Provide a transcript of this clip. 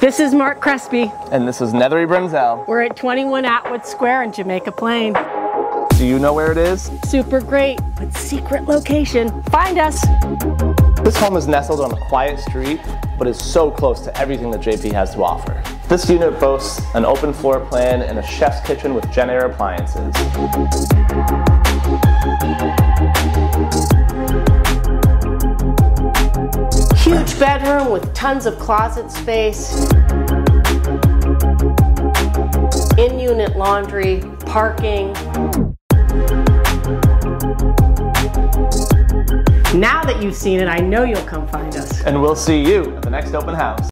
This is Mark Crespi. And this is Neathery Brenzel. We're at 21 Atwood Square in Jamaica Plain. Do you know where it is? Super great, but secret location. Find us. This home is nestled on a quiet street, but is so close to everything that JP has to offer. This unit boasts an open floor plan and a chef's kitchen with JennAir appliances. Bedroom with tons of closet space. In-unit laundry, parking. Now that you've seen it, I know you'll come find us. And we'll see you at the next open house.